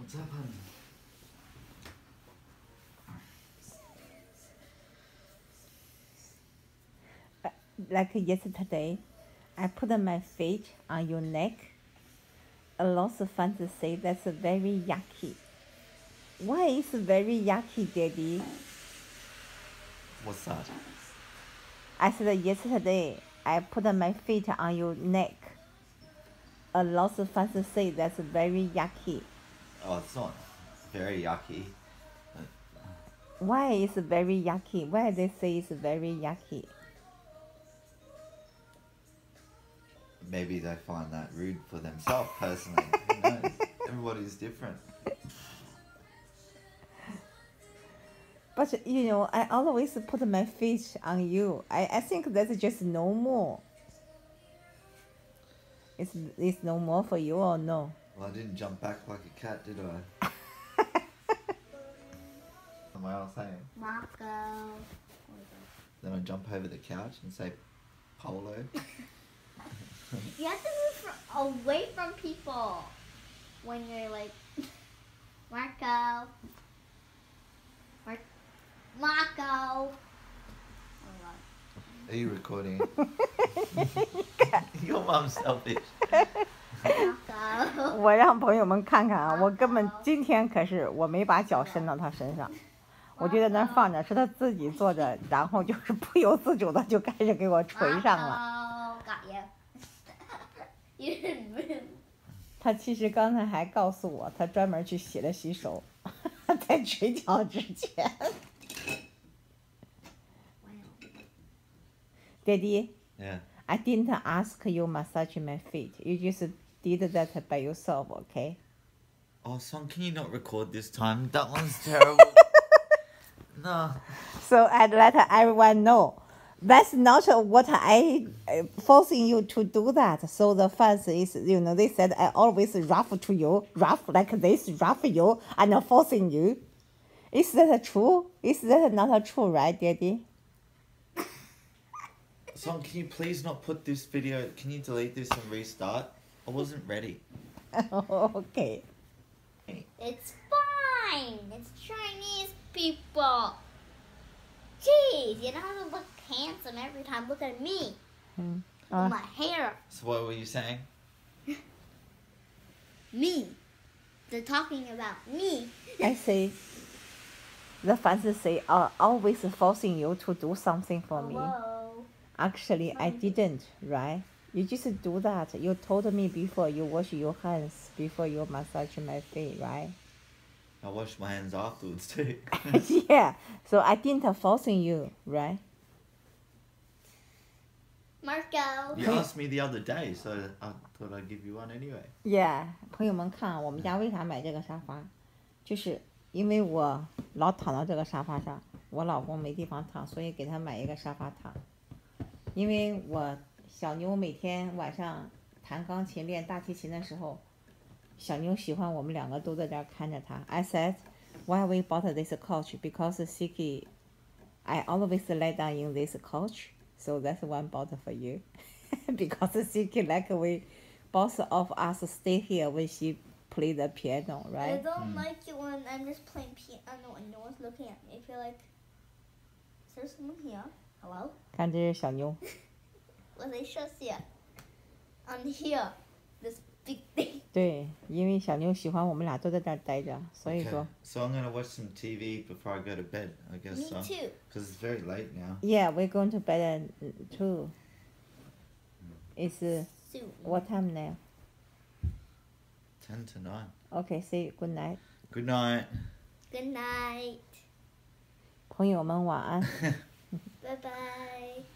What's happened? Uh, like yesterday, I put my feet on your neck. A lot of fans say that's very yucky. Why is very yucky, Daddy? What's that? I said yesterday I put my feet on your neck. A lot of fans say that's very yucky. Oh, it's not very yucky. Why is very yucky? Why they say it's very yucky? Maybe they find that rude for themselves personally. Who knows? Everybody's different. But you know, I always put my feet on you. I, I think that's just normal. It's it's normal for you or no? Well, I didn't jump back like a cat, did I? Am I all saying? Marco. Then I jump over the couch and say, Polo. You have to move fr- away from people when you're like, Marco. Mar- Marco. Oh, Are you recording? Your mom's selfish. 我让朋友们看看啊，我根本今天可是我没把脚伸到他身上，我就在那儿放着，是他自己坐着，然后就是不由自主的就开始给我捶上了。他其实刚才还告诉我，他专门去洗了洗手，在捶脚之前。Daddy, Yeah. I didn't ask you massage my feet. You just did that by yourself, okay? Oh, son, can you not record this time? That one's terrible. no. So I'd let everyone know. That's not what I uh, forcing you to do that. So the fans is, you know, they said I always rough to you, rough like this, rough you, and forcing you. Is that true? Is that not true, right, Daddy? Son, can you please not put this video? Can you delete this and restart? I wasn't ready. okay. It's fine. It's Chinese people. Jeez, you don't have to look handsome every time. Look at me. Hmm. Uh. my hair. So, what were you saying? Me. They're talking about me. I say, the fans say are always forcing you to do something for me. Hello. Actually, I didn't, right? You just do that. You told me before you wash your hands before you massage my feet, right? I washed my hands afterwards too. yeah. So I didn't forcing you, right? Marco. you asked me the other day, so I thought I'd give you one anyway. Yeah. 朋友们看，我们家为啥买这个沙发，就是因为我老躺到这个沙发上，我老公没地方躺，所以给他买一个沙发躺。因为我 小妞每天晚上弹钢琴、练大提琴的时候，小妞喜欢我们两个都在这儿看着她。I said, why we bought this couch? Because Siki, I always lay down in this couch, so that's one bought for you. because Siki like we, both of us stay here when she play the piano, I right? don't like it when I'm just playing piano and no one's looking at me. I feel like, is there someone here? Hello? 看这是小妞， Well, they should see it. On here, this big thing. 对，因为小妞喜欢我们俩都在这儿待着，所以 Okay, 说 So I'm gonna watch some TV before I go to bed. I guess Me so. too. Because it's very late now. Yeah, we're going to bed uh, too. It's uh, Soon. what time now? Ten to nine. Okay, say good night. Good night. Good night. 朋友们晚安。 Bye bye.